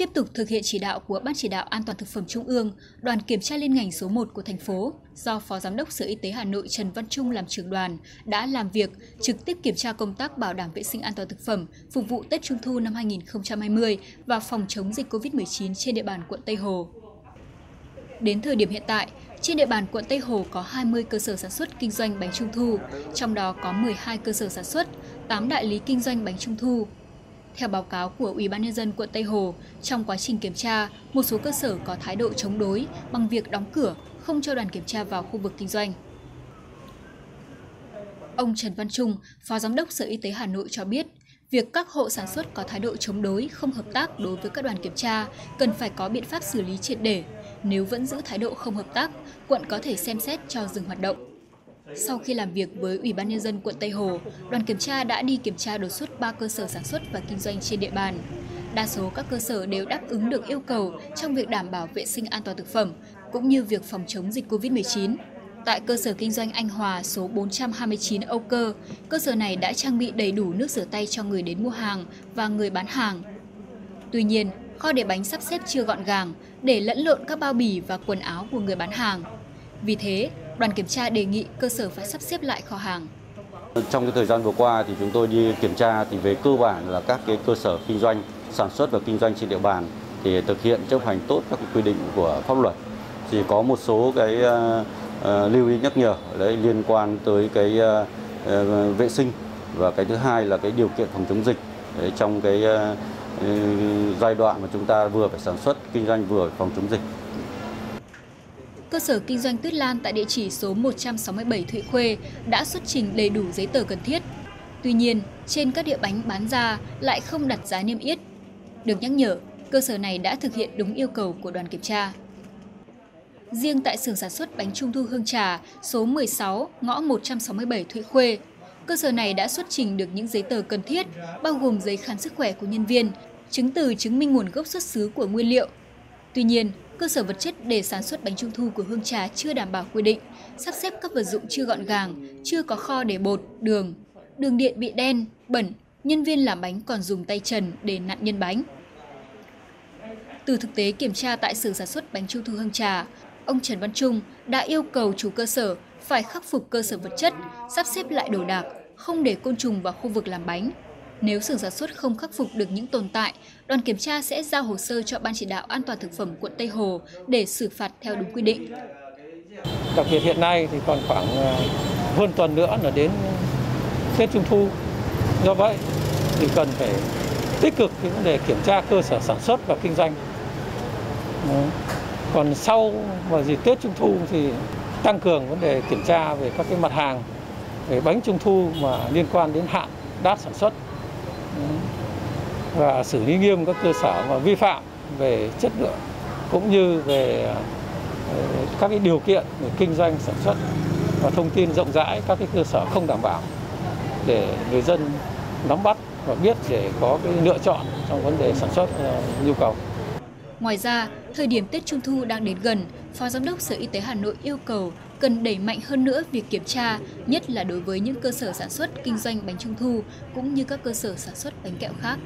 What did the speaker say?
Tiếp tục thực hiện chỉ đạo của Ban chỉ đạo An toàn thực phẩm Trung ương, đoàn kiểm tra liên ngành số 1 của thành phố do Phó Giám đốc Sở Y tế Hà Nội Trần Văn Trung làm trưởng đoàn đã làm việc trực tiếp kiểm tra công tác bảo đảm vệ sinh an toàn thực phẩm phục vụ Tết Trung thu năm 2020 và phòng chống dịch COVID-19 trên địa bàn quận Tây Hồ. Đến thời điểm hiện tại, trên địa bàn quận Tây Hồ có 20 cơ sở sản xuất kinh doanh bánh trung thu, trong đó có 12 cơ sở sản xuất, 8 đại lý kinh doanh bánh trung thu, theo báo cáo của Ủy ban nhân dân quận Tây Hồ, trong quá trình kiểm tra, một số cơ sở có thái độ chống đối bằng việc đóng cửa, không cho đoàn kiểm tra vào khu vực kinh doanh. Ông Trần Văn Trung, Phó Giám đốc Sở Y tế Hà Nội cho biết, việc các hộ sản xuất có thái độ chống đối, không hợp tác đối với các đoàn kiểm tra cần phải có biện pháp xử lý triệt để. Nếu vẫn giữ thái độ không hợp tác, quận có thể xem xét cho dừng hoạt động. Sau khi làm việc với Ủy ban Nhân dân quận Tây Hồ, đoàn kiểm tra đã đi kiểm tra đột xuất 3 cơ sở sản xuất và kinh doanh trên địa bàn. Đa số các cơ sở đều đáp ứng được yêu cầu trong việc đảm bảo vệ sinh an toàn thực phẩm, cũng như việc phòng chống dịch COVID-19. Tại cơ sở kinh doanh Anh Hòa số 429 Âu Cơ, cơ sở này đã trang bị đầy đủ nước rửa tay cho người đến mua hàng và người bán hàng. Tuy nhiên, kho để bánh sắp xếp chưa gọn gàng, để lẫn lộn các bao bì và quần áo của người bán hàng. Vì thế, đoàn kiểm tra đề nghị cơ sở phải sắp xếp lại kho hàng. Trong cái thời gian vừa qua thì chúng tôi đi kiểm tra thì về cơ bản là các cái cơ sở kinh doanh sản xuất và kinh doanh trên địa bàn thì thực hiện chấp hành tốt các quy định của pháp luật. Chỉ có một số cái uh, uh, lưu ý nhắc nhở đấy liên quan tới cái uh, uh, vệ sinh và cái thứ hai là cái điều kiện phòng chống dịch đấy, trong cái uh, giai đoạn mà chúng ta vừa phải sản xuất kinh doanh vừa phải phòng chống dịch cơ sở kinh doanh Tuyết Lan tại địa chỉ số 167 Thụy Khuê đã xuất trình đầy đủ giấy tờ cần thiết. Tuy nhiên, trên các địa bánh bán ra lại không đặt giá niêm yết. Được nhắc nhở, cơ sở này đã thực hiện đúng yêu cầu của đoàn kiểm tra. Riêng tại xưởng sản xuất bánh trung thu Hương Trà số 16 ngõ 167 Thụy Khuê, cơ sở này đã xuất trình được những giấy tờ cần thiết, bao gồm giấy khám sức khỏe của nhân viên, chứng từ chứng minh nguồn gốc xuất xứ của nguyên liệu. Tuy nhiên, cơ sở vật chất để sản xuất bánh trung thu của Hương Trà chưa đảm bảo quy định, sắp xếp các vật dụng chưa gọn gàng, chưa có kho để bột, đường. Đường điện bị đen, bẩn, nhân viên làm bánh còn dùng tay trần để nặn nhân bánh. Từ thực tế kiểm tra tại xưởng sản xuất bánh trung thu Hương Trà, ông Trần Văn Trung đã yêu cầu chủ cơ sở phải khắc phục cơ sở vật chất, sắp xếp lại đồ đạc, không để côn trùng vào khu vực làm bánh, nếu xưởng sản xuất không khắc phục được những tồn tại, đoàn kiểm tra sẽ giao hồ sơ cho Ban chỉ đạo an toàn thực phẩm quận Tây Hồ để xử phạt theo đúng quy định. Đặc biệt hiện nay thì còn khoảng ờ, hơn tuần nữa là đến Tết Trung Thu. Do vậy thì cần phải tích cực cái vấn đề kiểm tra cơ sở sản xuất và kinh doanh. Còn sau và dịp Tết Trung Thu thì tăng cường vấn đề kiểm tra về các cái mặt hàng về bánh trung thu mà liên quan đến hạn đát sản xuất và xử lý nghiêm các cơ sở mà vi phạm về chất lượng cũng như về ờ, các cái điều kiện về kinh doanh sản xuất và thông tin rộng rãi các cái cơ sở không đảm bảo để người dân nắm bắt và biết để có cái lựa chọn trong vấn đề sản xuất ờ, nhu cầu. Ngoài ra, thời điểm Tết Trung thu đang đến gần, Phó Giám đốc Sở Y tế Hà Nội yêu cầu cần đẩy mạnh hơn nữa việc kiểm tra, nhất là đối với những cơ sở sản xuất kinh doanh bánh trung thu cũng như các cơ sở sản xuất bánh kẹo khác.